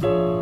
Bye.